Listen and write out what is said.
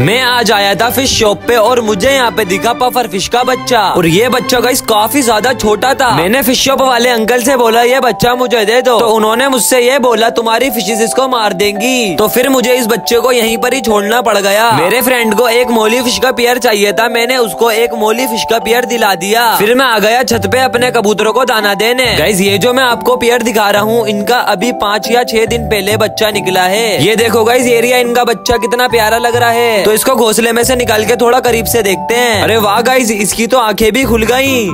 मैं आज आया था फ़िश शॉप पे और मुझे यहाँ पे दिखा पफर फ़िश का बच्चा। और ये बच्चा गाइस काफ़ी ज़्यादा छोटा था। मैंने फ़िश शॉप वाले अंकल से बोला, ये बच्चा मुझे दे दो। तो उन्होंने मुझसे ये बोला, तुम्हारी फिशेज इसको मार देंगी। तो फिर मुझे इस बच्चे को यहीं पर ही छोड़ना पड़ गया। मेरे फ्रेंड को एक मोली फ़िश का पियर चाहिए था। मैंने उसको एक मोली फ़िश का पियर दिला दिया। फिर मैं आ गया छत पे अपने कबूतरों को दाना देने। गाइज़ ये जो मैं आपको पियर दिखा रहा हूँ, इनका अभी पाँच या छह दिन पहले बच्चा निकला है। ये देखो गाइज़ एरिया इनका बच्चा कितना प्यारा लग रहा है। इसको घोसले में से निकाल के थोड़ा करीब से देखते हैं। अरे वाह गाइज़ इसकी तो आँखें भी खुल गई।